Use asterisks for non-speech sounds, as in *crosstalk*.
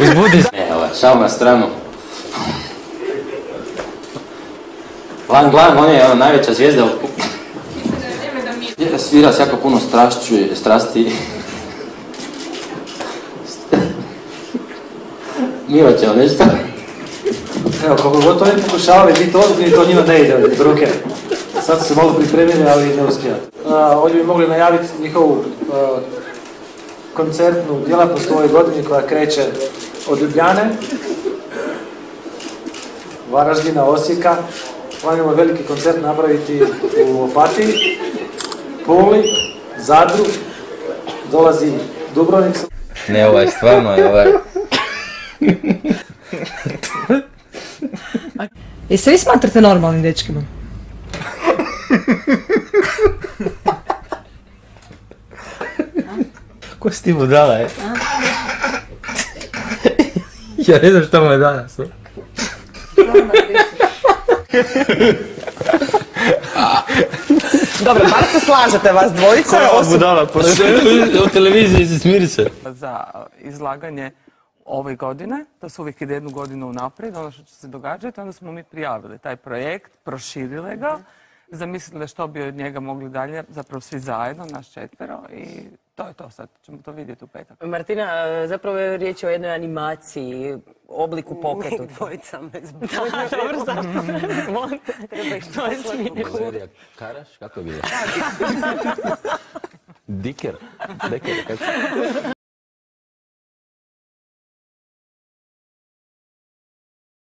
Uzbudi se. Ne, ovo, šal na stranu. Lang Lang, on je ono, najveća zvijezda. od- Svira s jako puno strašću, i- strasti. Milo će nešto. Evo, kako god to oni pokušavali biti ozbiljni, to njima ne ide od ruke. Sad su se malo pripremili, ali ne uspijaju. Ovdje bi mogli najaviti njihovu a, koncertnu djelatnost u ovoj godini koja kreće od Ljubljane, Varaždina, Osijeka. Planimo veliki koncert napraviti u Opatiji, Puli, Zadru, dolazi Dubrovnik, Ne, ovaj, stvarno je ovaj... I se vi smatrate normalnim dečkima? *laughs* Ko si ti budala, je? *laughs* ja ne znam šta mu je danas. Dobro, bar se slažete vas dvojica. osim- budala, u televiziji se smiri se. za izlaganje ove godine, to se uvijek ide jednu godinu unaprijed, ono što će se događati, onda smo mi prijavili taj projekt, proširile ga, zamislili što bi od njega mogli dalje, zapravo svi zajedno, nas četvero i to je to, sad ćemo to vidjeti u petak. Martina, zapravo je riječ o jednoj animaciji, obliku pokretu. Dvojica me Da, dobro, zato. Molim te. Što je smiješno? Valerija Karaš, kako je bilo? Diker, Deker, kako?